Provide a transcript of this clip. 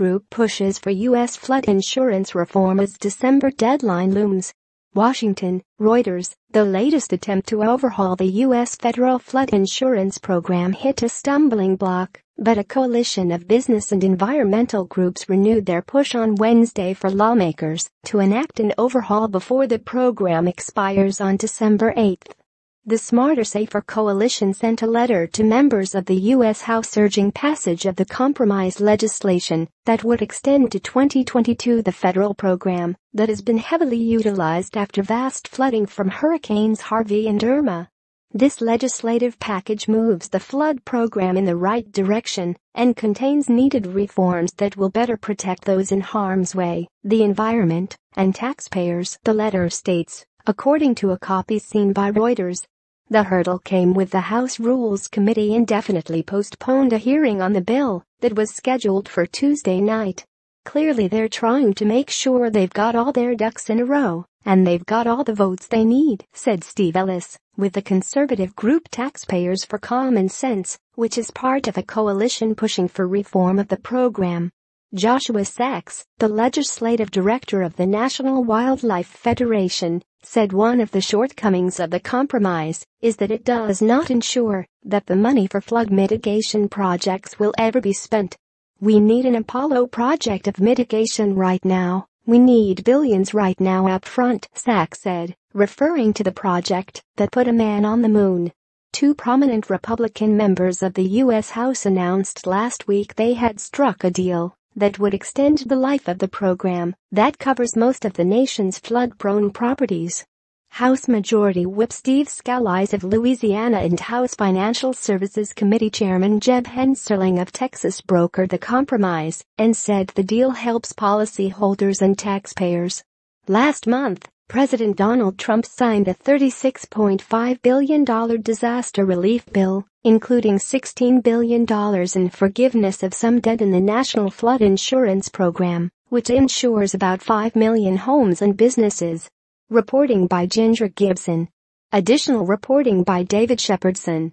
group pushes for U.S. flood insurance reform as December deadline looms. Washington, Reuters, the latest attempt to overhaul the U.S. federal flood insurance program hit a stumbling block, but a coalition of business and environmental groups renewed their push on Wednesday for lawmakers to enact an overhaul before the program expires on December 8. The Smarter Safer Coalition sent a letter to members of the U.S. House urging passage of the compromise legislation that would extend to 2022 the federal program that has been heavily utilized after vast flooding from Hurricanes Harvey and Irma. This legislative package moves the flood program in the right direction and contains needed reforms that will better protect those in harm's way, the environment, and taxpayers, the letter states. According to a copy seen by Reuters, the hurdle came with the House Rules Committee indefinitely postponed a hearing on the bill that was scheduled for Tuesday night. Clearly they're trying to make sure they've got all their ducks in a row and they've got all the votes they need, said Steve Ellis, with the conservative group Taxpayers for Common Sense, which is part of a coalition pushing for reform of the program. Joshua Saks, the legislative director of the National Wildlife Federation, said one of the shortcomings of the compromise is that it does not ensure that the money for flood mitigation projects will ever be spent. We need an Apollo project of mitigation right now. We need billions right now up front, Saks said, referring to the project that put a man on the moon. Two prominent Republican members of the U.S. House announced last week they had struck a deal that would extend the life of the program that covers most of the nation's flood-prone properties. House Majority Whip Steve Scalise of Louisiana and House Financial Services Committee Chairman Jeb Hensarling of Texas brokered the compromise and said the deal helps policyholders and taxpayers. Last month, President Donald Trump signed a $36.5 billion disaster relief bill, including $16 billion in forgiveness of some debt in the National Flood Insurance Program, which insures about 5 million homes and businesses. Reporting by Ginger Gibson. Additional reporting by David Shepardson.